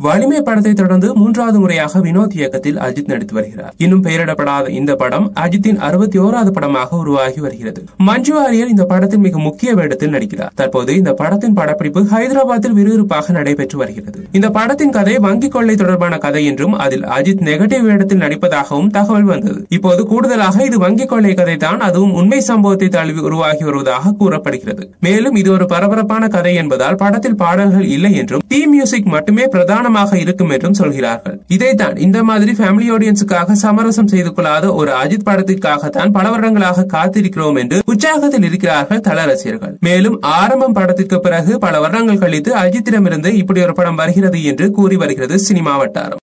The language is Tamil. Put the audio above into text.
வலிமை படத்தை தொடர்ந்து மூன்றாவது முறையாக வினோத் இயக்கத்தில் அஜித் நடித்து வருகிறார். இன்னும் பெயரிடப்படாத இந்த படம் அஜித்தின் அறுபத்தி ஓராவது படமாக உருவாகி வருகிறது. மஞ்சு வாரியர் இந்த படத்தில் மிக முக்கிய வேடத்தில் நடிக்கிறார். தற்போது இந்த படத்தின் படப்பிடிப்பு ஹைதராபாத்தில் விறுவிறுப்பாக நடைபெற்று வருகிறது. இந்த படத்தின் கதை வங்கி கொள்ளை தொடர்பான கதை என்றும் அதில் அஜித் நெகட்டிவ் வேடத்தில் நடிப்பதாகவும் தகவல் வந்தது. இப்போது கூடுதலாக இது வங்கி கொள்ளை கதை தான் அதுவும் உண்மை சம்பவத்தை தழுவி உருவாகி வருவதாக கூறப்படுகிறது. மேலும் இது ஒரு பரபரப்பான கதை என்பதால் படத்தில் பாடல்கள் இல்லை என்றும் தீ மியூசிக் மட்டுமே பிரதானமாக இருக்கும் என்றும் சொல்கிறார்கள். இதைத்தான் இந்த மாதிரி ஃபேமிலி ஆடியன்ஸுக்காக சமரசம் செய்து கொள்ளாத ஒரு அஜித் படத்திற்காக தான் பல வருடங்களாக காத்திருக்கிறோம் என்று உற்சாகத்தில் இருக்கிறார்கள் தல ரசிகர்கள் மேலும் ஆரம்பம் படத்திற்கு பிறகு பல வருடங்கள் கழித்து அஜித்திடமிருந்து இப்படி ஒரு படம் வருகிறது என்று கூறி வருகிறது சினிமா வட்டாரம்.